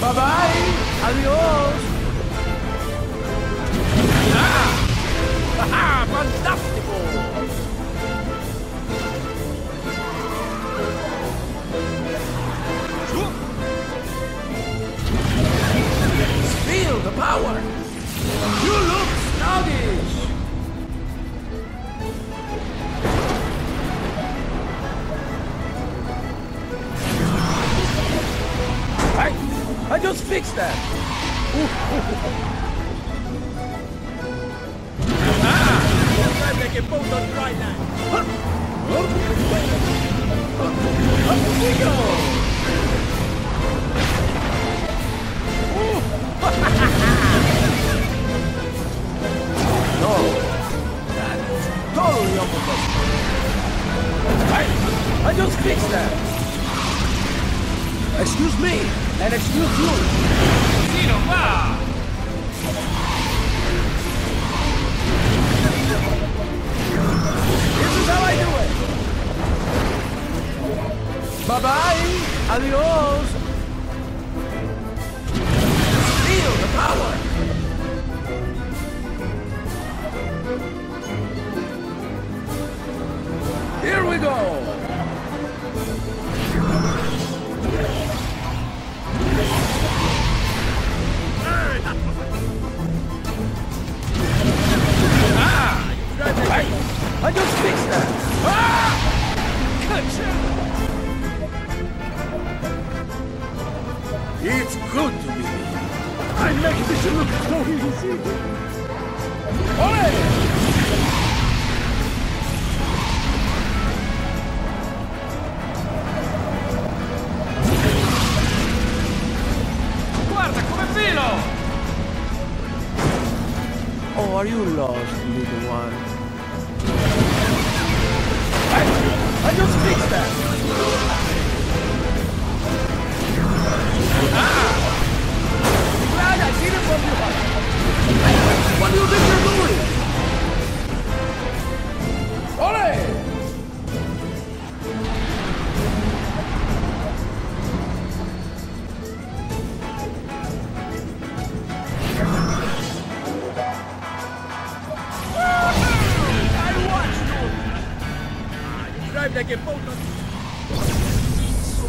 Bye bye. Adiós. ¡Ah! ¡Fantástico! Feel the power. You look I just fixed that. Get both on right now. Here we go. no, that's totally unprofessional. I, I just fixed that. Excuse me, and excuse you. ¡Tiro, Adios. Feel the power. It's good to be me. I make this look so easy. Ole! ¡Guarda, come filo! Oh, are you lost, little one? I, I just fixed that. Time to get both on